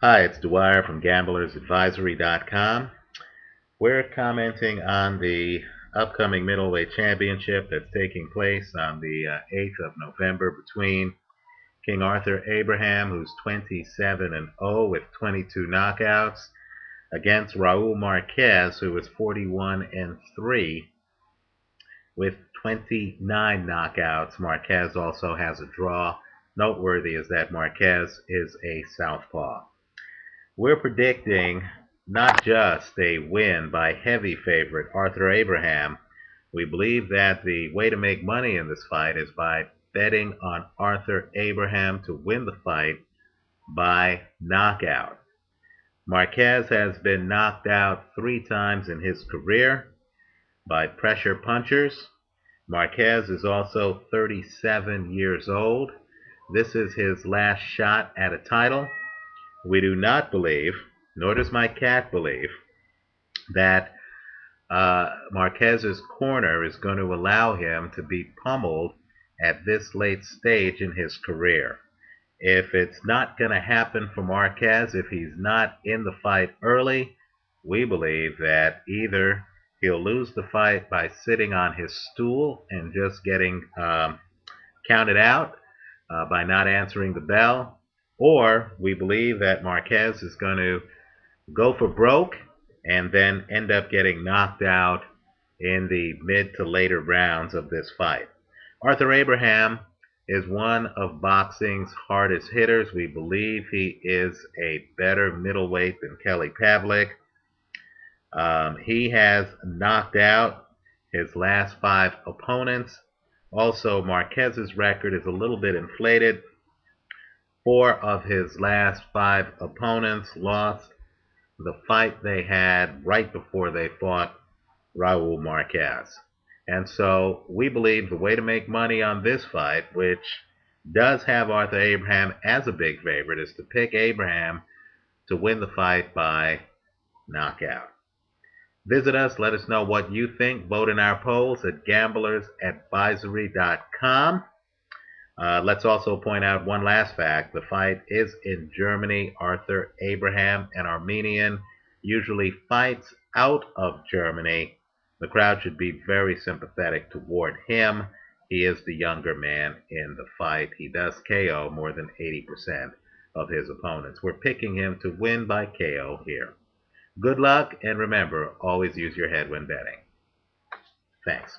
Hi, it's Dwyer from GamblersAdvisory.com. We're commenting on the upcoming middleweight championship that's taking place on the uh, 8th of November between King Arthur Abraham, who's 27 and 0 with 22 knockouts, against Raul Marquez, who is 41 and 3 with 29 knockouts. Marquez also has a draw. Noteworthy is that Marquez is a southpaw. We're predicting not just a win by heavy favorite Arthur Abraham. We believe that the way to make money in this fight is by betting on Arthur Abraham to win the fight by knockout. Marquez has been knocked out three times in his career by pressure punchers. Marquez is also 37 years old. This is his last shot at a title. We do not believe, nor does my cat believe, that uh, Marquez's corner is going to allow him to be pummeled at this late stage in his career. If it's not going to happen for Marquez, if he's not in the fight early, we believe that either he'll lose the fight by sitting on his stool and just getting um, counted out uh, by not answering the bell, or we believe that Marquez is going to go for broke and then end up getting knocked out in the mid to later rounds of this fight. Arthur Abraham is one of boxing's hardest hitters. We believe he is a better middleweight than Kelly Pavlik. Um, he has knocked out his last five opponents. Also, Marquez's record is a little bit inflated Four of his last five opponents lost the fight they had right before they fought Raul Marquez. And so we believe the way to make money on this fight, which does have Arthur Abraham as a big favorite, is to pick Abraham to win the fight by knockout. Visit us. Let us know what you think. Vote in our polls at gamblersadvisory.com. Uh, let's also point out one last fact. The fight is in Germany. Arthur Abraham, an Armenian, usually fights out of Germany. The crowd should be very sympathetic toward him. He is the younger man in the fight. He does KO more than 80% of his opponents. We're picking him to win by KO here. Good luck, and remember, always use your head when betting. Thanks.